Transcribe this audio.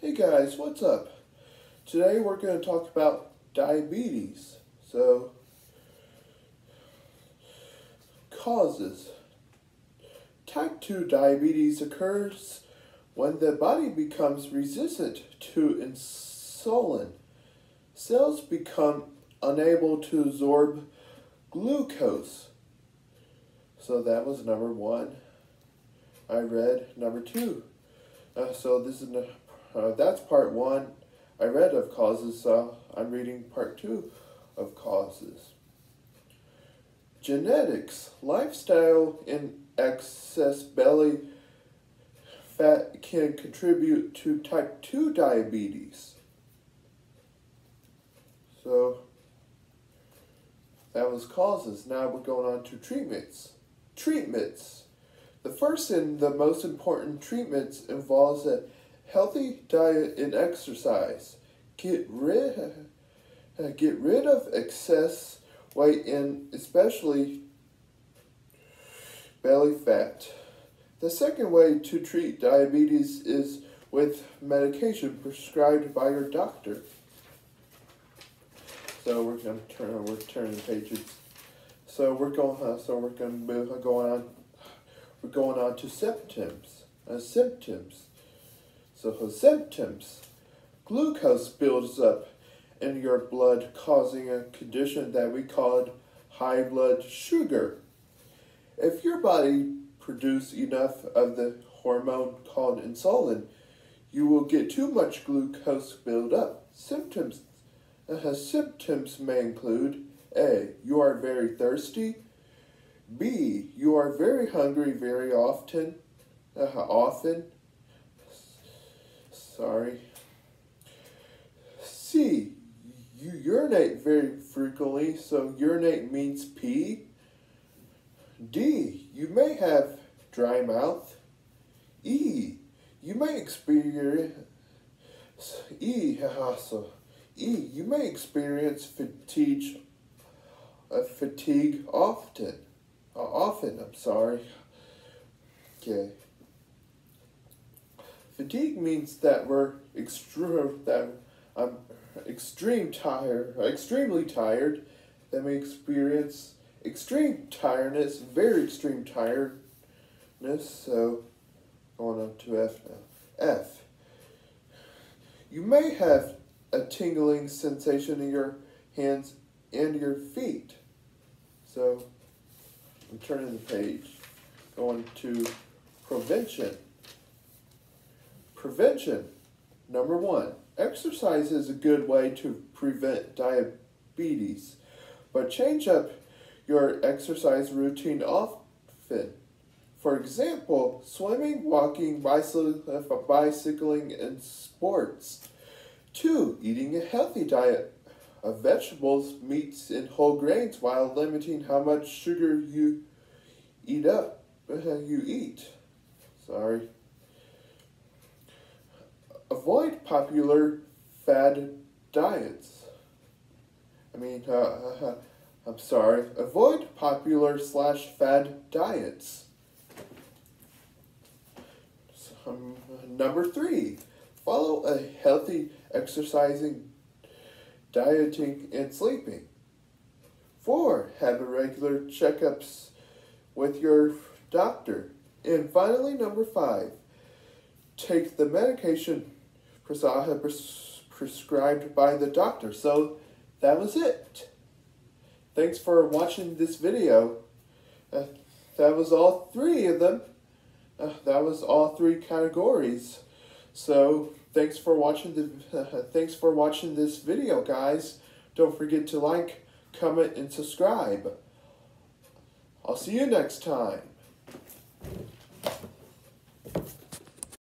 Hey guys, what's up? Today we're going to talk about diabetes. So, causes. Type 2 diabetes occurs when the body becomes resistant to insulin. Cells become unable to absorb glucose. So that was number one. I read number two. Uh, so this is uh, that's part one. I read of causes. So I'm reading part two of causes. Genetics, lifestyle, and excess belly fat can contribute to type 2 diabetes. So that was causes. Now we're going on to treatments. Treatments. The first and the most important treatments involves a healthy diet and exercise. Get rid, get rid of excess weight and especially belly fat. The second way to treat diabetes is with medication prescribed by your doctor. So we're going to turn we're turning pages. So we're going so we're to move going on we're going on to symptoms. Uh, symptoms. So for symptoms, glucose builds up in your blood, causing a condition that we call high blood sugar. If your body produces enough of the hormone called insulin, you will get too much glucose build up. Symptoms uh, symptoms may include A. You are very thirsty. B. You are very hungry very often. Uh, often. Sorry. C. You urinate very frequently, so urinate means pee. D. You may have dry mouth. E. You may experience E. So, E. You may experience fatigue. Uh, fatigue often. Uh, often, I'm sorry. Okay. Fatigue means that we're um, extreme that I'm extreme tired, extremely tired. That we experience extreme tiredness, very extreme tiredness. So, going on to F now. F. You may have a tingling sensation in your hands and your feet. So, I'm turning the page. Going to prevention. Prevention. Number one, exercise is a good way to prevent diabetes, but change up your exercise routine often. For example, swimming, walking, bicycling, and sports. Two, eating a healthy diet of vegetables, meats, and whole grains while limiting how much sugar you eat up, uh, you eat. Sorry. Avoid popular fad diets. I mean, uh, I'm sorry. Avoid popular slash fad diets. Um, number three, follow a healthy exercising dieting, and sleeping. Four, have a regular checkups with your doctor. And finally, number five, take the medication prescribed by the doctor. So that was it. Thanks for watching this video. Uh, that was all three of them. Uh, that was all three categories. So thanks for watching the uh, thanks for watching this video, guys. Don't forget to like, comment, and subscribe. I'll see you next time.